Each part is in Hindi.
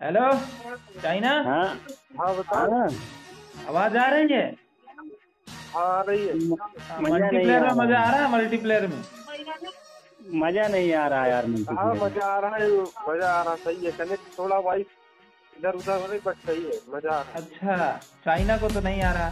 Hello China? हाँ। हाँ बताओ हाँ। आवाज़ आ रही है? हाँ आ रही है। हाँ, मल्टीप्लेयर में मज़ा आ रहा है मल्टीप्लेयर में? मज़ा नहीं आ रहा यार हाँ में। मज़ा आ रहा है मज़ा आ रहा सही है। कनेक्ट थोड़ा वाइफ इधर उधर हो रही बट सही है मज़ा आ रहा अच्छा चाइना को तो नहीं आ रहा।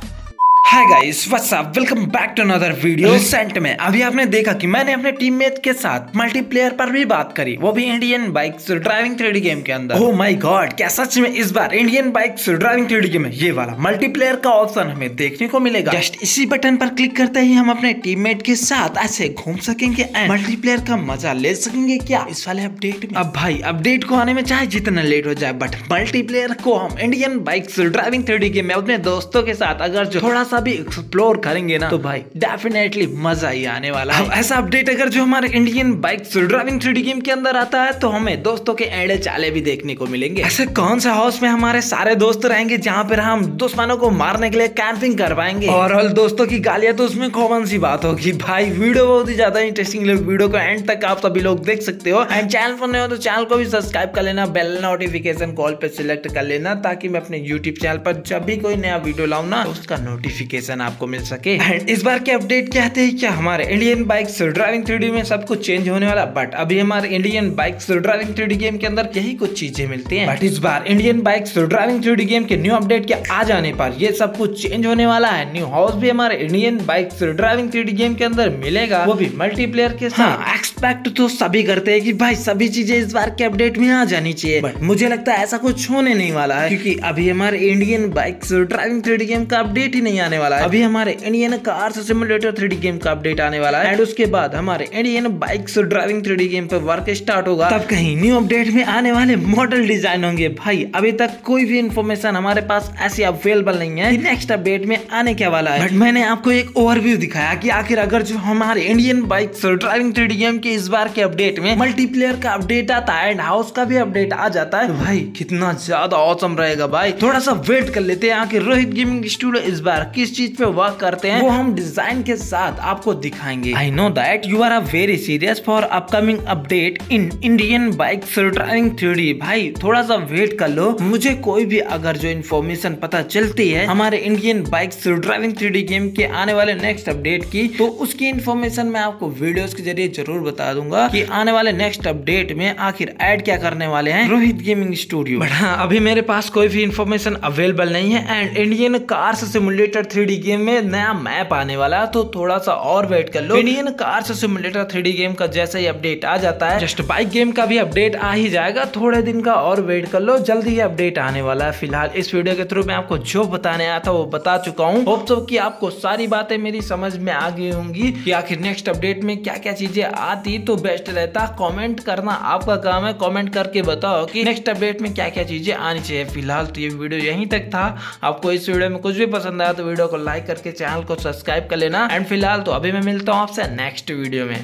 Hi guys what's up welcome back to another video recent में। अभी आपने देखा कि मैंने अपने टीममेट के साथ मल्टीप्लेयर पर भी बात करी। वो भी Indian bikes driving three game के अंदर। ओह माय गॉड क्या सच में इस बार Indian bikes driving three game में ये वाला मल्टीप्लेयर का ऑप्शन हमें देखने को मिलेगा। जस्ट इसी बटन पर क्लिक करते ही हम अपने टीममेट के साथ ऐसे घूम सकेंगे एंड मल्टीप्लेयर का मज़ा ले सकेंगे क्या? इस वाले अपडेट में। अब भाई अपडेट को आने में चाहे जितना लेट हो जाए बट मल्टीप्लेयर को हम Indian bikes driving three game में अपने दोस्तों के साथ अगर जो थोड़ा सा भी एक्सप्लोर करेंगे ना तो भाई। डेफिनेटली मज़ा ही आने वाला है। ऐसा अपडेट अगर जो हमारे Indian bikes driving three game के अंदर आता है तो हमें दोस्तों के एड़े चाले भी देखने को मिलेंगे। ऐसे कौन सा हाउस में हमारे सारे दोस्त रहेंगे जहाँ पर हम दुश्मनों को मारने के लिए कैंपिंग कर पाएँगे? और ऑल दोस्तों की गालियाँ तो उसमें कॉमन सी बात होगी। भाई वीडियो बहुत ही ज़्यादा इंटरेस्टिंग वीडियो को एंड तक आप सभी लोग देख सकते हो। एंड चैनल पर नए हो तो चैनल को भी सब्सक्राइब कर लेना बेल नोटिफिकेशन कॉल पे सिलेक्ट कर लेना ताकि मैं अपने यूट्यूब चैनल पर जब भी कोई नया वीडियो लाऊ ना तो उसका नोटिफिकेशन आपको मिल सके। एंड इस बार के अपडेट कहते हैं क्या हमारे इंडियन बाइक्स ड्राइविंग थ्री में सब कुछ चेंज होने वाला? बट अभी हमारे Indian bikes driving three game के अंदर यही कुछ चीज़ें मिलती हैं। बट इस बार Indian bikes driving three game के न्यू अपडेट के आ जाने पर ये सब कुछ चेंज होने वाला है। न्यू हाउस भी हमारे Indian bikes driving three game के अंदर मिलेगा। वो भी मल्टीप्लेयर के साथ। एक्सपेक्ट तो सभी करते हैं कि भाई सभी चीज़ें इस बार के अपडेट में आ जानी चाहिए। बट मुझे लगता है ऐसा कुछ होने नहीं वाला है। क्योंकि अभी हमारे Indian bikes driving three game का अपडेट ही नहीं आने वाला है। अभी हमारे Indian cars simulator three game का अपडेट आने वाला है। एंड उसके बाद हमारे Indian bikes driving three game पे वर्क स्टार्ट होगा। तब कहीं न्यू अपडेट में आने वाले मॉडल डिज़ाइन होंगे। भाई, अभी तक कोई भी इन्फॉर्मेशन हमारे पास ऐसी अवेलेबल नहीं है नेक्स्ट अपडेट में आने क्या वाला है। बट मैंने आपको एक ओवरव्यू दिखाया कि आखिर अगर जो हमारे Indian bikes driving three game के इस बार के अपडेट में मल्टीप्लेयर का अपडेट आता है एंड हाउस का भी अपडेट आ जाता है तो भाई, कितना ज़्यादा औसम रहेगा भाई। थोड़ा सा वेट कर लेते हैं। आखिर रोहित गेमिंग स्टूडियो इस बार किस चीज़ पे वर्क करते हैं वो हम डिज़ाइन के साथ आपको दिखाएँगे। I know that you are a very serious for upcoming update in Indian bike driving theory भाई थोड़ा सा वेट कर लो। मुझे कोई भी अगर जो इन्फॉर्मेशन पता चलती है हमारे Indian bikes driving three game के आने वाले नेक्स्ट अपडेट की तो उसकी इन्फॉर्मेशन मैं आपको वीडियोस के ज़रिए ज़रूर बता दूँगा कि आने वाले नेक्स्ट अपडेट में आखिर ऐड क्या करने वाले हैं रोहित गेमिंग स्टूडियो बट हाँ अभी मेरे पास कोई भी इन्फॉर्मेशन अवेलेबल नहीं है and Indian cars simulator three game में नया मैप आने वाला है तो थोड़ा सा और वेट कर लो। Indian cars simulator three game का जैसे ही अपडेट आ जाता है जस्ट बाइक गेम का भी अपडेट आ ही जाएगा थोड़े दिन का और वेट कर लो जल्दी ही अपडेट आने वाला है फ़िलहाल। इस वीडियो के थ्रू मैं आपको जो बताने आया था वो बता चुका हूँ। होप सो कि आपको सारी बातें मेरी समझ में आ गई होंगी कि आखिर नेक्स्ट अपडेट में क्या क्या चीज़ें आती तो बेस्ट रहता। कमेंट करना आपका काम है। कमेंट करके बताओ कि नेक्स्ट अपडेट में क्या क्या चीज़ें आनी चाहिए। फ़िलहाल तो ये वीडियो यहीं तक था। आपको इस वीडियो में कुछ भी पसंद आया तो वीडियो को लाइक करके चैनल को सब्सक्राइब कर लेना। एंड फ़िलहाल तो अभी मैं मिलता हूँ आपसे नेक्स्ट वीडियो में।